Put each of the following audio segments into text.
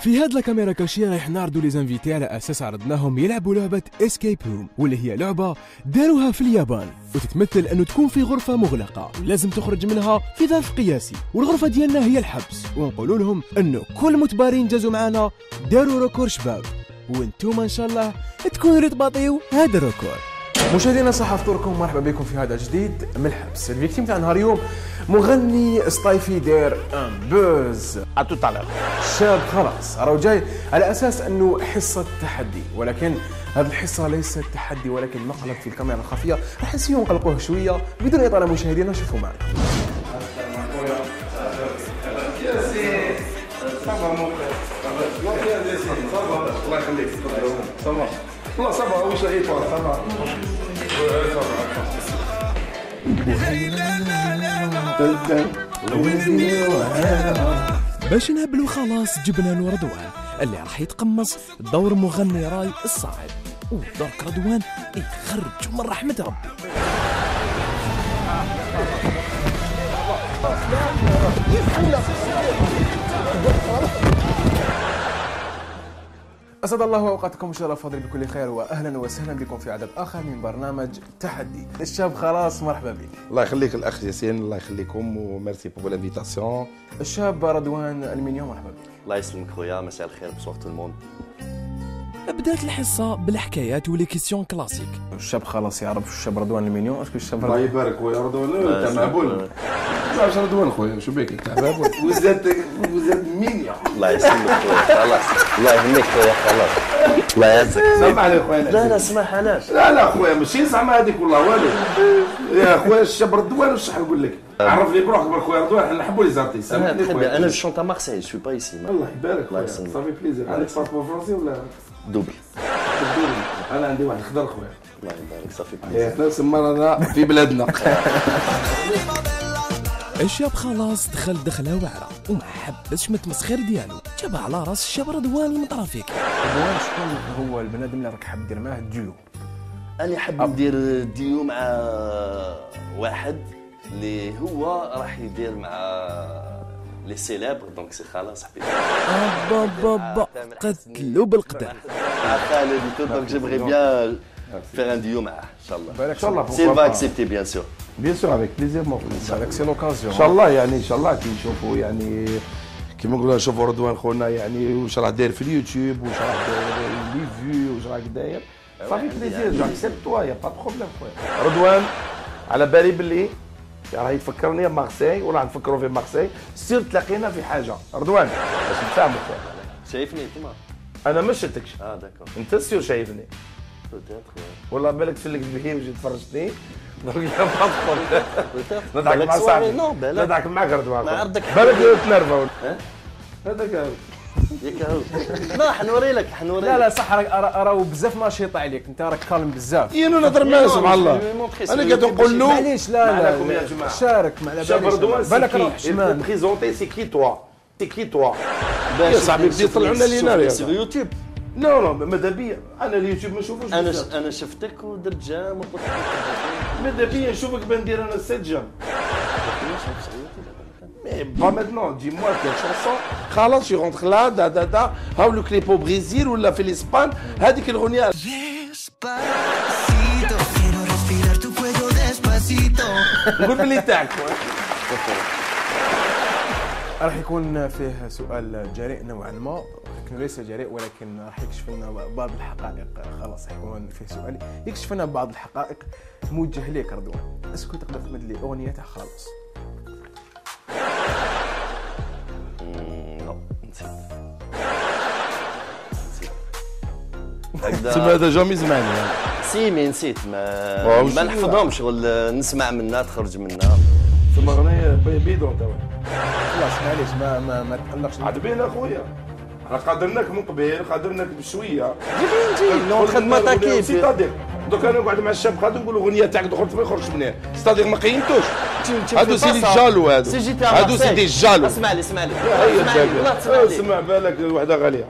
في هاد ال caméra cachée رايح نعرضوا les invités على أساس عرضناهم يلعبوا لعبة escape room واللي هي لعبة داروها في اليابان. وتتمثل انه تكون في غرفة مغلقة لازم تخرج منها في ظرف قياسي. والغرفة ديالنا هي الحبس ونقولوا لهم انه كل متبارين جازوا معنا داروا record شباب. وأنتم إن شاء الله تكونوا تباطيو هذا ال record مشاهدينا صح فطوركم مرحبا بكم في هذا جديد من الحبس ال victime تاع نهار اليوم مغني سطايفي داير ان بوز اتو طالع شاب خلاص راهو جاي على أساس انه حصه تحدي ولكن هذه الحصه ليست تحدي ولكن مقلب في الكاميرا الخفيه راح نسيو نقلقوه شوية بدون اطاله مشاهدينا شوفوا معنا الله يخليك والله صافا باش نهبلوا خلاص جبنا له رضوان اللي راح يتقمص دور مغني راي الصاعد ودرك رضوان يخرج من رحمة ربي. أسعد الله أوقاتكم إن شاء الله فاضل بكل خير وأهلا وسهلا بكم في عدد آخر من برنامج تحدي. الشاب خلاص مرحبا بك. الله يخليك الأخ ياسين الله يخليكم وميرسي بوغ لانفيتاسيون الشاب رضوان المنيوم مرحبا بك. الله يسلمك خويا مساء الخير بصوت الموند بدأت الحصة بالحكايات ولي كيسيون كلاسيك. الشاب خلاص يعرف الشاب رضوان المنيون اسكو الشاب الله يبارك خويا رضوان. انت معبول. علاش رضوان خويا شو بيك أنت؟ معبول وزاد وزاد مينيا الله يسلمك خويا خلاص. الله يهنيك خويا خلاص. الله يعزك. سامح علي خويا لا لا اسمح علاش لا لا خويا ماشي زعما هذيك والله والو. يا خويا الشاب رضوان واش نقول لك؟ عرفني بروحك برك خويا رضوان حنا نحبوا les artistes. أنا je chante Marseille je suis pas ici الله يبارك الله خويا يسلمك. ça fait plaisir. عندك passeport فرنسي ولا؟ double. أنا عندي واحد خضر خويا. الله يبارك صافي إيه، إحنا سمرنا في بلادنا. الشاب خلاص دخل دخله واعرة وما حبسش من التمسخير ديالو. جابها على رأس الشاب رضوان المطرافيك رضوان شكون؟ هو البنادم اللي راك حاب دير معاه ديو. أنا حاب ندير ديو مع واحد. اللي هو راح يدير مع لي سيليبر دونك سي خلاص حبيبي. با با با قتلو بالقدر مع خالد tout donc j'aimerais bien faire un duo معاه إن شاء الله. ان شاء الله s'il va accepter bien sûr. بيان سور افيك بليزير مون هذاك c'est l'occasion ان شاء الله يعني ان شاء الله كي نشوفوا يعني كيما نقولوا نشوفوا رضوان خونا يعني واش راه داير في اليوتيوب واش راه داير les vues واش راك داير ça fait plaisir j'accepte toi y a pas problème خويا رضوان على بالي باللي راه يفكرني بمارسي وراح نفكروا في مارسي sûr تلاقينا في حاجة. رضوان باش خويا شايفني انت أنا ما شفتكش. آه d'accord. أنت sûr شايفني. والله بالك دونك يا باسبور بوتيتر نضحك مع صاحبي. نضحك معك رضوان بالك تنرفا ها؟ هذاك ياك هو لا حنوري لك حنوري لا لا صح راهو بزاف نشيط عليك انت راك كالم بزاف. أنا نهضر معاه سبحان الله. أنا قاعد نقول له معليش لا لا. شارك ما على بالك روح شمال. بريزونتي سي كي توا. سي كي توا. يا صاحبي بدي يطلعوا لنا لينا سيغ يوتيوب نو نو ماذا بيا؟ أنا اليوتيوب ما نشوفوش أنا. أنا شفتك ودرت جام وقلت ماذا بيا؟ نشوفك بندير أنا ست جام مي با ماتنون دي موا كيل شونسون خلاص شي رونتر لا دا دا دا هاو لو كليب أو بريزيل ولا في الاسبان هذيك الاغنيه Despacito, quiero respirar tu cuello despacito. نقول باللي تاعك راح يكون فيه سؤال جريء نوعا ما. لكن ليس جريء ولكن راح يكشف لنا بعض الحقائق. خلاص حيكون فيه سؤال. يكشف لنا بعض الحقائق. موجه ليك رضوان est-ce que تقدر تمد لي أغنية. تاع خالص هكذا. هذا jamais سمعني سي مي نسيت ما ما نحفظهمش شغل نسمع منها تخرج منها. سما أغنية بيدون توا. خلاص معليش ما ما ما تقلقش. عاد بين أخويا. إحنا قادرناك من قبل قادرناك بشوية. نجي نو خدمه تاكيد دوك أنا نقعد مع الشاب خالد نقول اغنيه تاعك دخلت ما يخرجش منها سيتادير ما قيمتوش. هادو سي دي جالو هادو هادو سي دي جالو اسمع لي. اسمع لي. اسمع بالك وحدة غالية.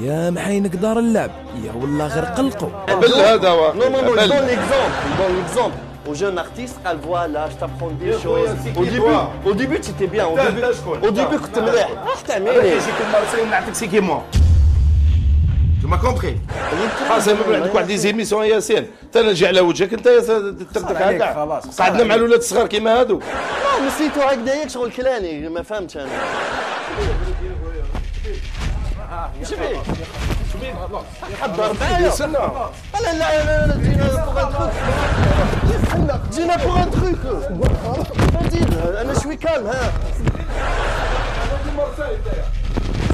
يا محينك دار اللعب. يا والله غير قلقوا بل هذا هو نو نو نو بل. دون ليكزومبل دون ليكزومبل au jeune artiste قال فوالا je t'apprends des choses. C'est au qui, début au début tu étais bien. Au début au début كنت مليح راح تعمل كيجيك المارسيل نعطيك سي كي m'as compris خلاص ما عندك واحد ديزيميسيون ياسين. انت نجي على وجهك انت تردك هكا. خلاص، قعدنا مع عليك. الولاد الصغار كيما هادو. لا نسيتو هكذا ياك شغل كلاني ما فهمتش أنا. شبيه حضر معايا استنى لا لا لا لا جينا بوغ ان تروك جينا بوغ ان تروك أنا شوي كالم ها.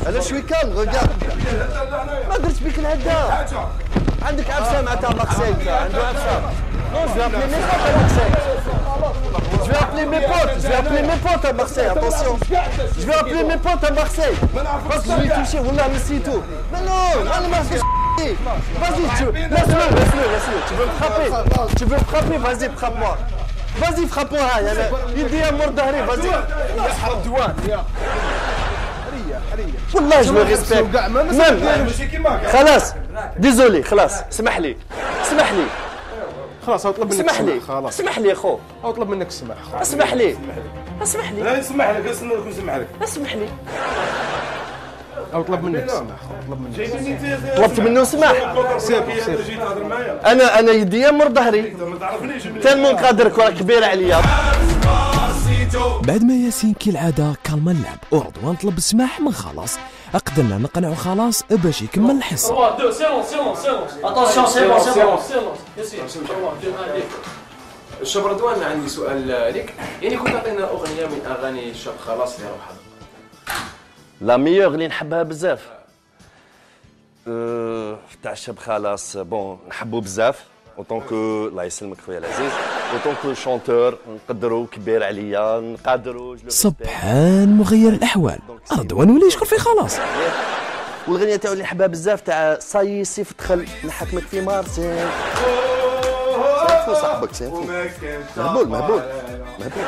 انا شوي كالم ريغارد ما درت بك الهدا عندك عفسه مع تاع مارسيل عنده عفسه Non, je vais appeler mes potes à Marseille. Je vais appeler mes potes. Je vais appeler mes potes à Marseille. Attention. Je vais appeler mes potes à Marseille. Parce que je vais toucher. Wallah, نسيتو. Mais non, انا ما فيش Vas-y, tu laisse-le, laisse-le, laisse-le. Tu veux me frapper Tu veux me frapper Vas-y, frappe-moi. Vas-y, frappe-moi. هاي انا يدي مر ظهري. Vas-y. والله جو ريسبكت كاع ما ميم ماشي كيما خلاص ديزولي خلاص اسمح لي اسمح لي. خلاص أطلب منك اسمح لي خلاص. اسمح لي خو أطلب منك السماح اسمح لي. اسمح لي. لا نسمح لك استنى نكون نسمح لك. اسمح لي. أطلب منك السماح أطلب منك طلبت منه سماح أنا أنا يدي مر ظهري. تنمون قادرك راه كبير عليا. بعد ما ياسين كالعادة كالما اللعب ورضوان طلب السماح من خلاص قدرنا نقنعه خلاص باش يكمل الحصة 3, 2, silence, silence, silence. Attention, c'est bon, c'est bon. Silence. Yassine. 3, 2, 1, allez. الشاب رضوان عندي سؤال لك يعني كنت تعطينا اغنيه من اغاني الشاب خلاص اللي روحها la meilleure اللي نحبها بزاف أه، تاع الشاب خلاص bon نحبو بزاف autant que الله يسلمك خويا العزيز autant que chanteur نقدرو كبير عليا نقادرو je سبحان مغير الأحوال رضوان ولا يشكر فيه خلاص والغنية تاعو اللي نحبها بزاف تاع صاي سيف دخل نحكمك في مارسيل سيفو صاحبك مهبول مهبول مهبول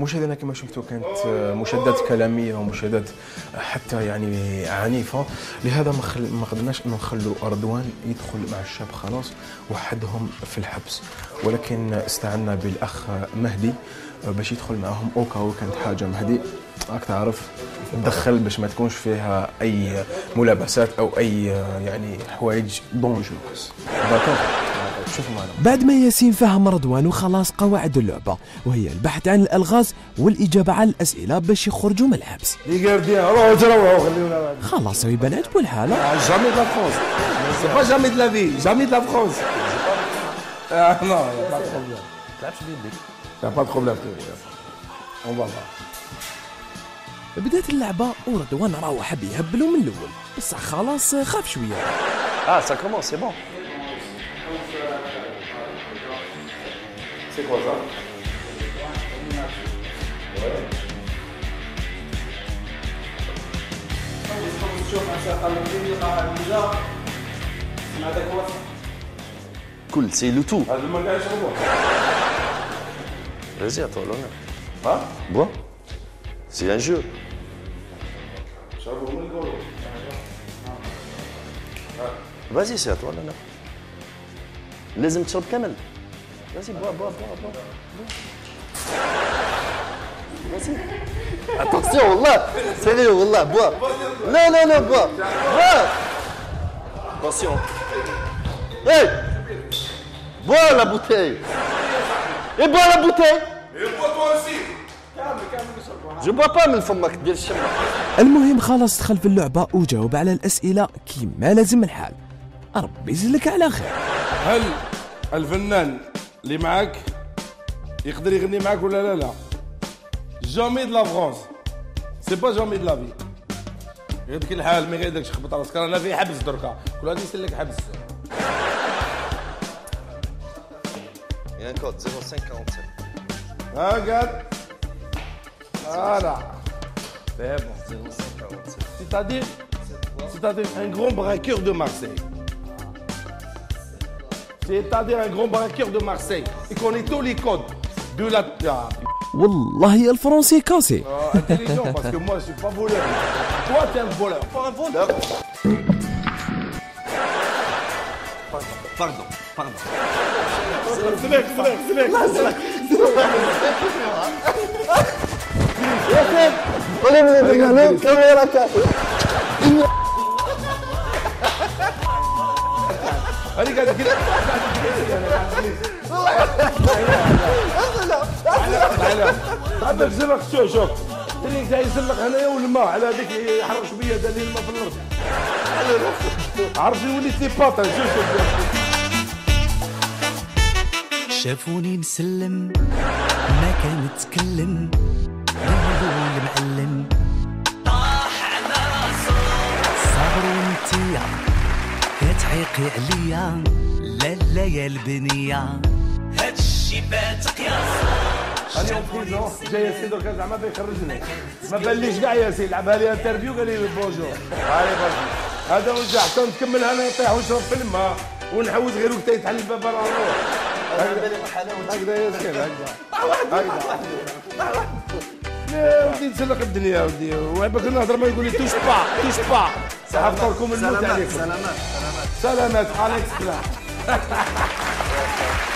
مشاهدينا كما شفتوا كانت مشادات كلامية ومشادات حتى يعني عنيفة. لهذا ما خل... ما قدرناش انه نخلوا رضوان يدخل مع الشاب خلاص وحدهم في الحبس. ولكن استعنا بالأخ مهدي باش يدخل معهم. au cas où كانت حاجة مهدي. راك تعرف تدخل باش ما تكونش فيها أي ملابسات أو أي يعني حوايج. معنا بعد ما ياسين فهم رضوان وخلاص قواعد اللعبة وهي البحث عن الألغاز والإجابة على الأسئلة باش يخرجوا من الحبس. خلاص يبان عجبو الحالة jamais France pas jamais vie jamais France non y a pas problème تلعبش بيديك y a pas problème on voit بدأت اللعبة ورضوان راهو حب يهبلو من الأول. بصح خلاص خاف شوية. آه ça commence c'est bon سي كوا سا كل سي لو تو هذا ما قاعد يشربوا Vas-y, à toi l'honneur. Ah Bois. C'est un jeu. شربوا من القولوا Vas-y, c'est à toi l'honneur. لازم تشرب كامل. Vas-y, bois, bois, bois, bois. Vas-y. Attention, والله. Sérieux, والله, bois. Non, non, non, bois. Bois. Attention. Hey Bois la bouteille. Et bois la bouteille. Je bois pas من فمك دير الشمع. المهم خلاص دخل في اللعبة وجاوب على الأسئلة كيما لازم الحال ربي يزلك على خير هل الفنان اللي معاك يقدر يغني معاك ولا لا لا jamais de la France c'est pas jamais de la vie غير ديك الحال ما غيردكش خبط راسك أنا في حبس دركا كل هذا يسلك لك حبس Il y a un code 0547. ها قال voilà c'est bon 0547. C'est-à-dire, c'est-à-dire un grand braqueur de Marseille. c'est-à-dire un grand de Marseille, et qu'on est tous les codes de la. Ah. Wallah, le français cassé. Ah, intelligent, parce que moi, je suis pas voleur. Toi, t'es un voleur. Un voleur. Pardon, pardon, pardon. C'est mec, c'est mec, c'est. Allez, هذيك هذاك زلق شوف اللي جاي يزلق هنايا والماء على هذيك يحرش بيا دار لي الماء في الأرض عرفتي وليت لي باطا شوف شوف شافوني مسلم ما كان يتكلم. قالوا المعلم. طاح على راسه. صبر وانتيا كتعيقي عليا. لا لا يا البنية. فات قياس أنا بريزون جاي ياسين دركا زعما بيخرجني ما باليش كاع ياسين لعبها لي انترفيو قال لي بونجور. هذا ورجع حتى نكمل أنا نطيح ونشرب في الماء ونحوس غير وقت يتحل الباب برا نروح هكذا ياسين هكذا. هكذا. لا ودي نسلق الدنيا ودي وعباك نهضر ما يقول لي توش با توش با طولكم الموت عليكم. سلامات. سلامات عليك السلام.